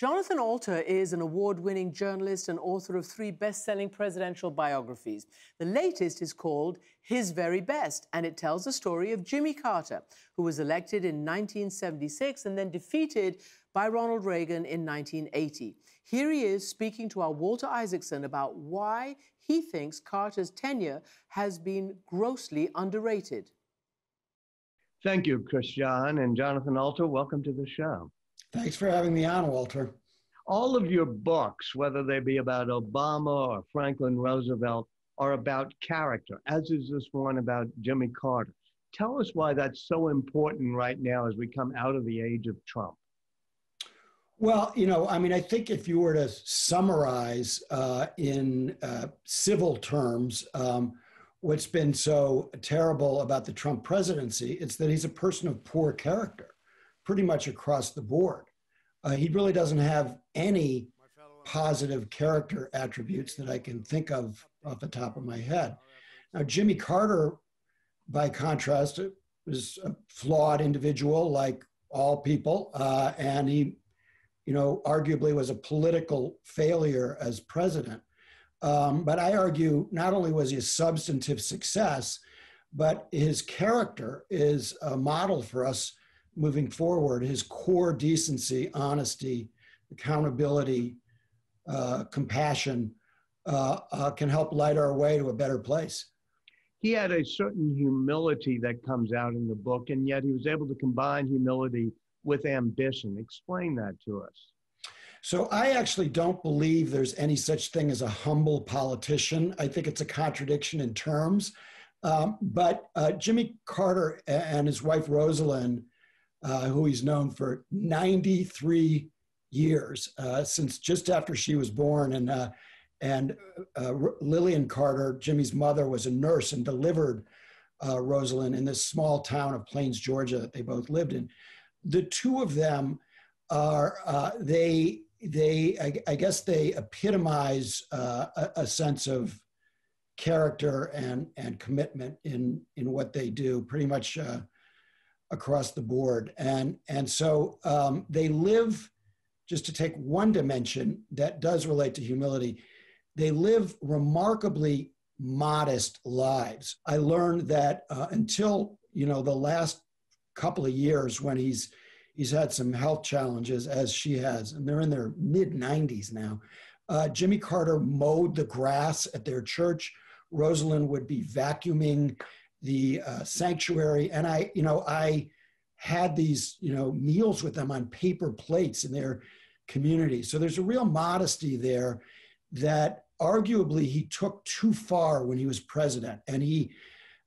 Jonathan Alter is an award winning journalist and author of three best selling presidential biographies. The latest is called His Very Best, and it tells the story of Jimmy Carter, who was elected in 1976 and then defeated by Ronald Reagan in 1980. Here he is speaking to our Walter Isaacson about why he thinks Carter's tenure has been grossly underrated. Thank you, Christiane and Jonathan Alter. Welcome to the show. Thanks for having me on, Walter. All of your books, whether they be about Obama or Franklin Roosevelt, are about character, as is this one about Jimmy Carter. Tell us why that's so important right now as we come out of the age of Trump. Well, you know, I mean, I think if you were to summarize uh, in uh, civil terms um, what's been so terrible about the Trump presidency, it's that he's a person of poor character pretty much across the board. Uh, he really doesn't have any positive character attributes that I can think of off the top of my head. Now, Jimmy Carter, by contrast, was a flawed individual like all people, uh, and he, you know, arguably was a political failure as president. Um, but I argue not only was he a substantive success, but his character is a model for us moving forward, his core decency, honesty, accountability, uh, compassion uh, uh, can help light our way to a better place. He had a certain humility that comes out in the book, and yet he was able to combine humility with ambition. Explain that to us. So, I actually don't believe there's any such thing as a humble politician. I think it's a contradiction in terms. Um, but uh, Jimmy Carter and his wife Rosalynn uh, who he's known for 93 years uh, since just after she was born. And, uh, and uh, Lillian Carter, Jimmy's mother, was a nurse and delivered uh, Rosalynn in this small town of Plains, Georgia, that they both lived in. The two of them are, uh, they, they I, I, guess they epitomize a, a sense of character and and commitment in in what they do. Pretty much, across the board. And, and so um, they live, just to take one dimension that does relate to humility, they live remarkably modest lives. I learned that uh, until, you know, the last couple of years when he's, he's had some health challenges as she has, and they're in their mid 90s now. Uh, Jimmy Carter mowed the grass at their church. Rosalynn would be vacuuming the uh, sanctuary. And I, you know, I had these, you know, meals with them on paper plates in their community. So there's a real modesty there that arguably he took too far when he was president. And he,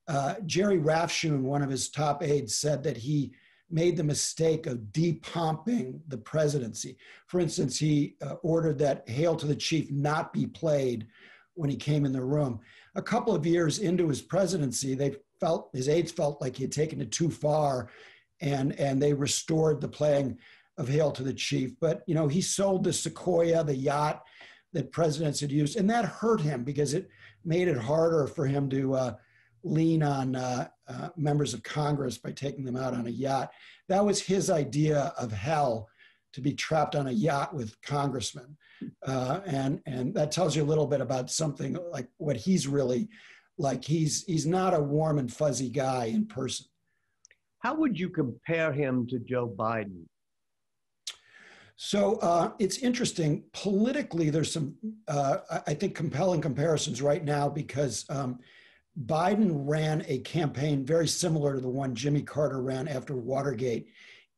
uh, Jerry Rafshoon, one of his top aides, said that he made the mistake of depumping the presidency. For instance, he uh, ordered that Hail to the Chief not be played when he came in the room. A couple of years into his presidency, they felt his aides felt like he had taken it too far, and and they restored the playing of Hail to the Chief. But you know, he sold the Sequoia, the yacht that presidents had used, and that hurt him because it made it harder for him to uh, lean on uh, uh, members of Congress by taking them out on a yacht. That was his idea of hell to be trapped on a yacht with congressmen. Uh, and, and that tells you a little bit about something like what he's really like. He's, he's not a warm and fuzzy guy in person. How would you compare him to Joe Biden? So uh, it's interesting. Politically, there's some, uh, I think, compelling comparisons right now because um, Biden ran a campaign very similar to the one Jimmy Carter ran after Watergate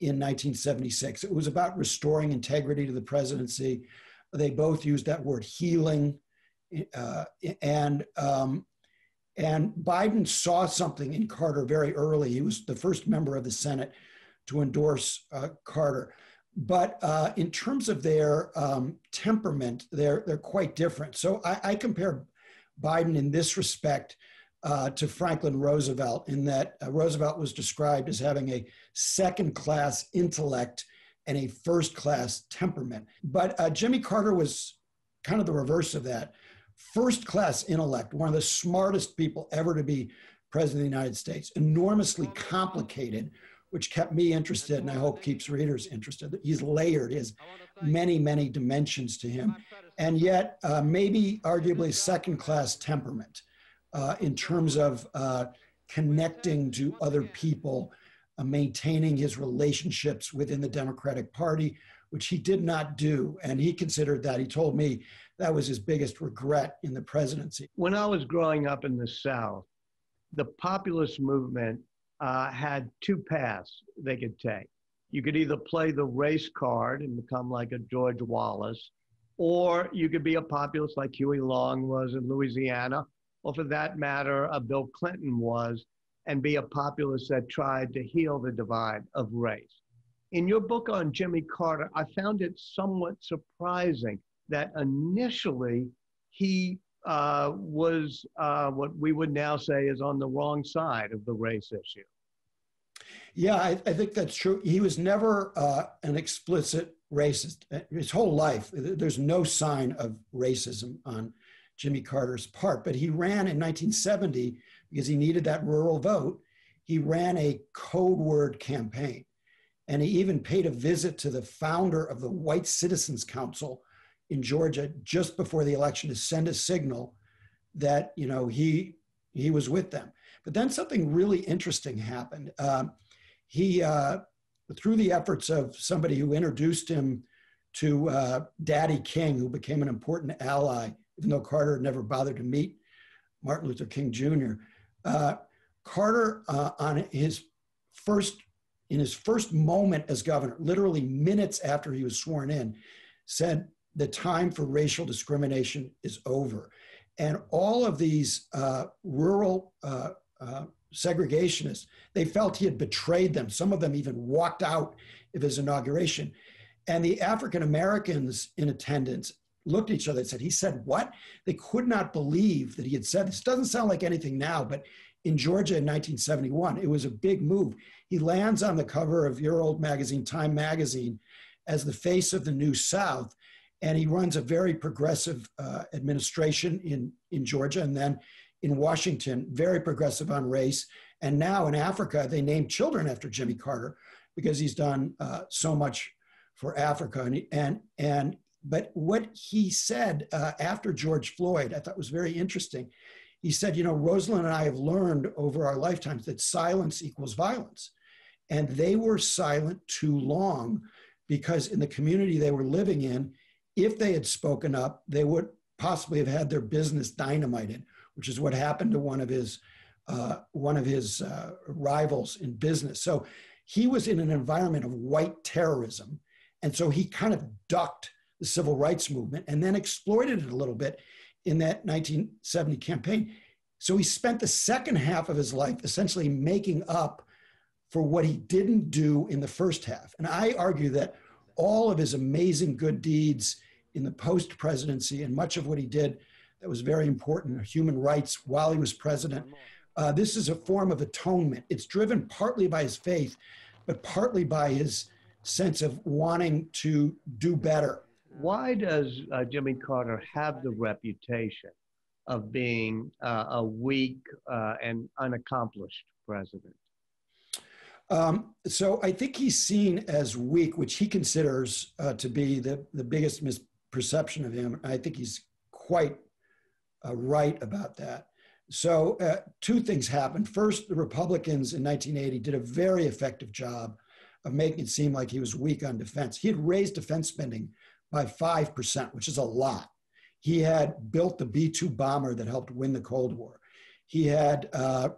in 1976. It was about restoring integrity to the presidency. They both used that word healing. Uh, and, um, and Biden saw something in Carter very early. He was the first member of the Senate to endorse uh, Carter. But uh, in terms of their um, temperament, they're, they're quite different. So I, I compare Biden in this respect uh, to Franklin Roosevelt, in that uh, Roosevelt was described as having a second class intellect and a first class temperament. But uh, Jimmy Carter was kind of the reverse of that. First class intellect, one of the smartest people ever to be president of the United States, enormously complicated which kept me interested and I hope keeps readers interested. He's layered, his many, many dimensions to him. And yet, uh, maybe arguably second class temperament uh, in terms of uh, connecting to other people, uh, maintaining his relationships within the Democratic Party, which he did not do. And he considered that, he told me that was his biggest regret in the presidency. When I was growing up in the South, the populist movement uh, had two paths they could take. You could either play the race card and become like a George Wallace, or you could be a populist like Huey Long was in Louisiana, or for that matter, a Bill Clinton was, and be a populist that tried to heal the divide of race. In your book on Jimmy Carter, I found it somewhat surprising that initially he uh, was uh, what we would now say is on the wrong side of the race issue. Yeah, I, I think that's true. He was never uh, an explicit racist. His whole life, there's no sign of racism on Jimmy Carter's part. But he ran in 1970 because he needed that rural vote. He ran a code word campaign. And he even paid a visit to the founder of the White Citizens Council in Georgia just before the election to send a signal that you know he he was with them. But then something really interesting happened. Um, he, uh, through the efforts of somebody who introduced him to uh, Daddy King, who became an important ally, even though Carter never bothered to meet Martin Luther King Jr. Uh, Carter, uh, on his first in his first moment as governor, literally minutes after he was sworn in, said the time for racial discrimination is over. And all of these uh, rural uh, uh, segregationists, they felt he had betrayed them. Some of them even walked out of his inauguration. And the African Americans in attendance looked at each other and said, He said what? They could not believe that he had said this. Doesn't sound like anything now, but in Georgia in 1971, it was a big move. He lands on the cover of your old magazine, Time Magazine, as the face of the New South and he runs a very progressive uh, administration in, in Georgia and then in Washington, very progressive on race. And now in Africa, they named children after Jimmy Carter because he's done uh, so much for Africa. And, and, and but what he said uh, after George Floyd, I thought was very interesting. He said, you know, Rosalynn and I have learned over our lifetimes that silence equals violence. And they were silent too long because in the community they were living in, if they had spoken up, they would possibly have had their business dynamited, which is what happened to one of his uh, one of his uh, rivals in business. So he was in an environment of white terrorism, and so he kind of ducked the civil rights movement and then exploited it a little bit in that 1970 campaign. So he spent the second half of his life essentially making up for what he didn't do in the first half. And I argue that all of his amazing good deeds in the post presidency and much of what he did that was very important human rights while he was president. Uh, this is a form of atonement. It's driven partly by his faith, but partly by his sense of wanting to do better. Why does uh, Jimmy Carter have the reputation of being uh, a weak uh, and unaccomplished president? Um, so I think he's seen as weak, which he considers uh, to be the, the biggest misperception of him. I think he's quite uh, right about that. So uh, two things happened. First, the Republicans in 1980 did a very effective job of making it seem like he was weak on defense. He had raised defense spending by 5%, which is a lot. He had built the B-2 bomber that helped win the Cold War. He had, uh,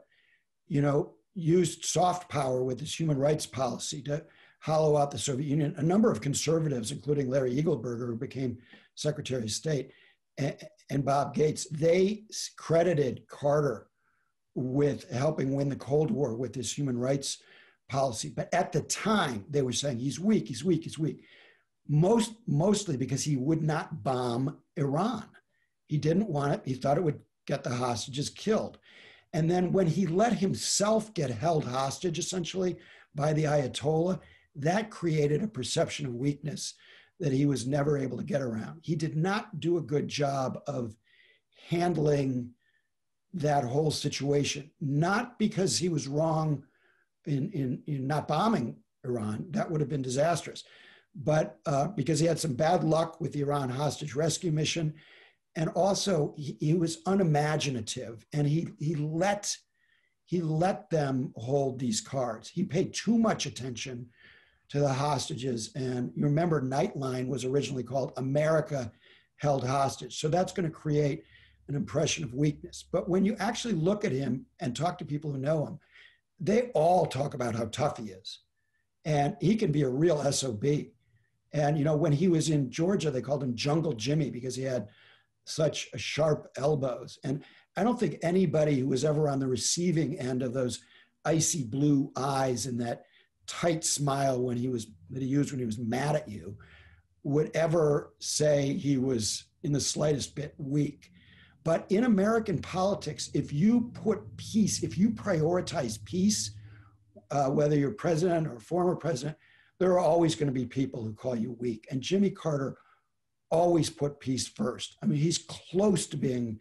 you know, used soft power with his human rights policy to hollow out the Soviet Union. A number of conservatives, including Larry Eagleburger, who became Secretary of State, and Bob Gates, they credited Carter with helping win the Cold War with his human rights policy. But at the time, they were saying he's weak, he's weak, he's weak. Most, mostly because he would not bomb Iran. He didn't want it. He thought it would get the hostages killed. And then when he let himself get held hostage, essentially, by the Ayatollah, that created a perception of weakness that he was never able to get around. He did not do a good job of handling that whole situation, not because he was wrong in, in, in not bombing Iran. That would have been disastrous. But uh, because he had some bad luck with the Iran hostage rescue mission, and also he, he was unimaginative, and he he let he let them hold these cards. He paid too much attention to the hostages. And you remember, Nightline was originally called America Held Hostage. So that's going to create an impression of weakness. But when you actually look at him and talk to people who know him, they all talk about how tough he is. And he can be a real SOB. And, you know, when he was in Georgia, they called him Jungle Jimmy because he had such sharp elbows. And I don't think anybody who was ever on the receiving end of those icy blue eyes and that tight smile when he was that he used when he was mad at you would ever say he was in the slightest bit weak. But in American politics, if you put peace, if you prioritize peace, uh, whether you're president or former president, there are always going to be people who call you weak. And Jimmy Carter always put peace first. I mean, he's close to being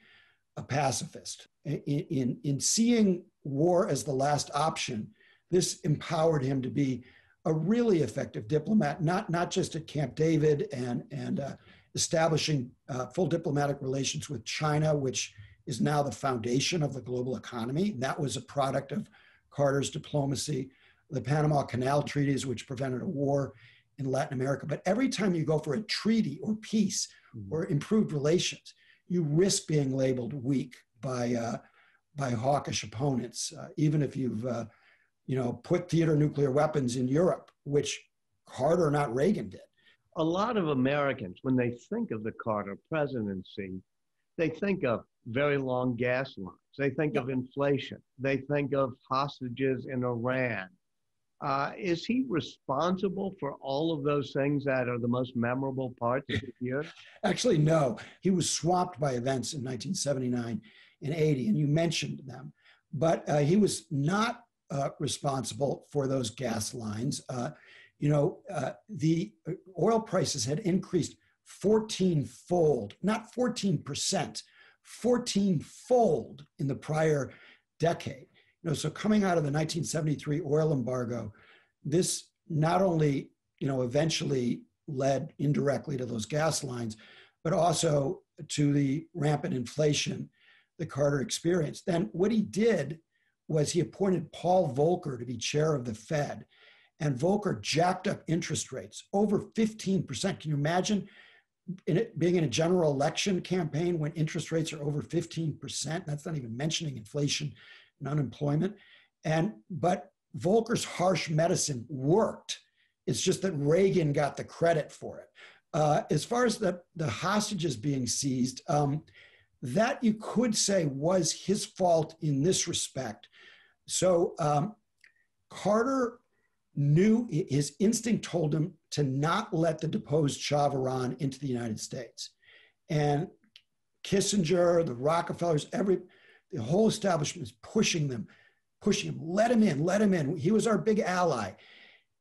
a pacifist. In, in, in seeing war as the last option, this empowered him to be a really effective diplomat, not, not just at Camp David and, and uh, establishing uh, full diplomatic relations with China, which is now the foundation of the global economy. That was a product of Carter's diplomacy, the Panama Canal treaties, which prevented a war in Latin America. But every time you go for a treaty or peace mm-hmm. or improved relations, you risk being labeled weak by, uh, by hawkish opponents, uh, even if you've uh, you know, put theater nuclear weapons in Europe, which Carter, not Reagan, did. A lot of Americans, when they think of the Carter presidency, they think of very long gas lines. They think yeah. of inflation. They think of hostages in Iran. Uh, is he responsible for all of those things that are the most memorable parts of the year? Actually, no. He was swamped by events in 1979 and 80, and you mentioned them. But uh, he was not uh, responsible for those gas lines. Uh, you know, uh, the oil prices had increased 14 fold, not 14%, 14 fold in the prior decade. You know, so coming out of the 1973 oil embargo, this not only, you know, eventually led indirectly to those gas lines, but also to the rampant inflation the Carter experienced. Then what he did was he appointed Paul Volcker to be chair of the Fed. And Volcker jacked up interest rates over 15%. Can you imagine in it, being in a general election campaign when interest rates are over 15%? That's not even mentioning inflation and unemployment. And but Volcker's harsh medicine worked. It's just that Reagan got the credit for it. Uh, as far as the, the hostages being seized, um, that you could say was his fault in this respect. So um, Carter knew his instinct told him to not let the deposed Iran into the United States. And Kissinger, the Rockefellers, every the whole establishment is pushing them, pushing him, let him in, let him in. He was our big ally.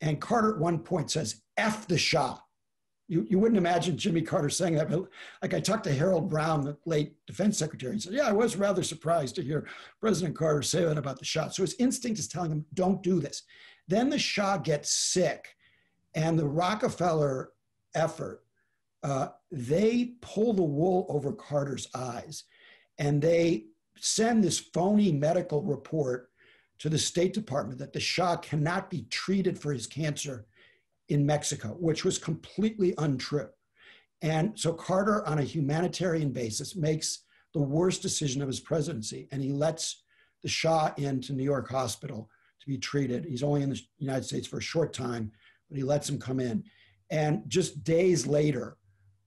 And Carter at one point says, F the Shah you, you wouldn't imagine Jimmy Carter saying that, but like I talked to Harold Brown, the late defense secretary, and said, Yeah, I was rather surprised to hear President Carter say that about the Shah. So his instinct is telling him, Don't do this. Then the Shah gets sick, and the Rockefeller effort, uh, they pull the wool over Carter's eyes and they send this phony medical report to the State Department that the Shah cannot be treated for his cancer in Mexico, which was completely untrue. And so Carter, on a humanitarian basis, makes the worst decision of his presidency, and he lets the Shah into New York Hospital to be treated. He's only in the United States for a short time, but he lets him come in. And just days later,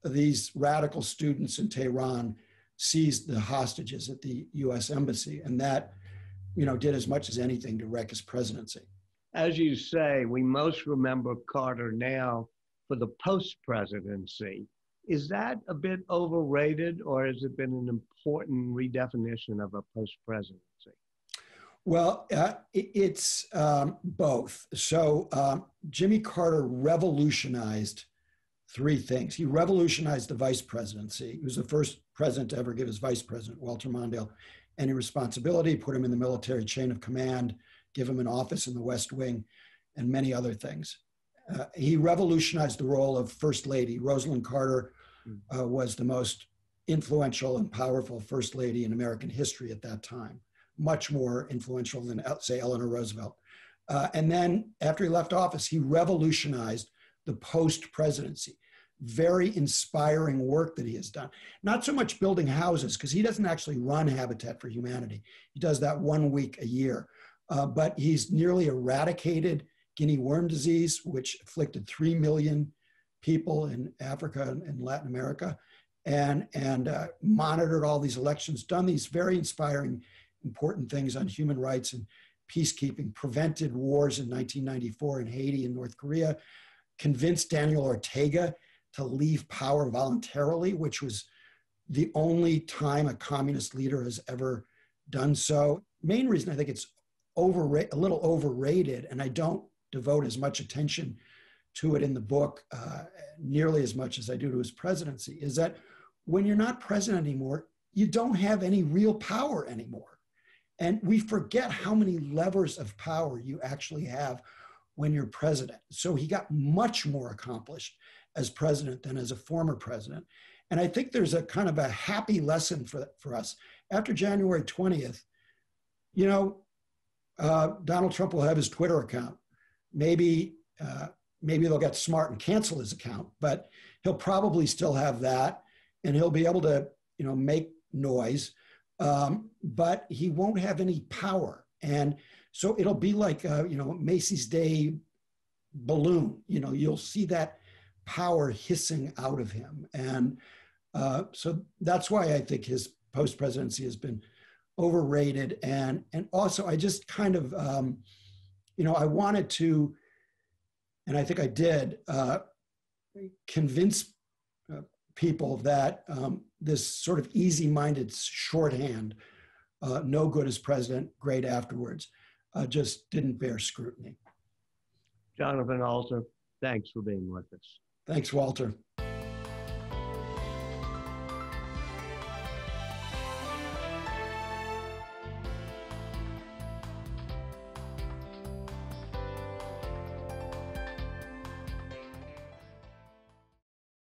these radical students in Tehran seized the hostages at the U.S. embassy, and that, you know, did as much as anything to wreck his presidency as you say, we most remember Carter now for the post presidency. Is that a bit overrated, or has it been an important redefinition of a post presidency? Well, uh, it's um, both. So um, Jimmy Carter revolutionized three things. He revolutionized the vice presidency. He was the first president to ever give his vice president, Walter Mondale, any responsibility, put him in the military chain of command, give him an office in the West Wing, and many other things. Uh, he revolutionized the role of First Lady. Rosalynn Carter uh, was the most influential and powerful First Lady in American history at that time, much more influential than, uh, say, Eleanor Roosevelt. Uh, and then after he left office, he revolutionized the post presidency. Very inspiring work that he has done. Not so much building houses, because he doesn't actually run Habitat for Humanity. He does that one week a year. Uh, but he's nearly eradicated guinea worm disease, which afflicted 3 million people in Africa and, Latin America, and, and uh, monitored all these elections, done these very inspiring, important things on human rights and peacekeeping, prevented wars in 1994 in Haiti and North Korea, convinced Daniel Ortega to leave power voluntarily, which was the only time a communist leader has ever done so. Main reason I think it's overrated, a little overrated, and I don't devote as much attention to it in the book, uh, nearly as much as I do to his presidency, is that when you're not president anymore, you don't have any real power anymore. And we forget how many levers of power you actually have when you're president. So he got much more accomplished as president than as a former president. And I think there's a kind of a happy lesson for, for us. After January 20th, you know, uh, Donald Trump will have his Twitter account. Maybe uh, maybe they'll get smart and cancel his account, but he'll probably still have that, and he'll be able to you know make noise, um, but he won't have any power, and so it'll be like a, you know Macy's Day balloon. You know you'll see that power hissing out of him, and uh, so that's why I think his post presidency has been overrated, and and also I just kind of um, you know, I wanted to, and I think I did, uh, convince uh, people that um, this sort of easy minded shorthand, uh, no good as president, great afterwards, uh, just didn't bear scrutiny. Jonathan Alter, thanks for being with us. Thanks, Walter.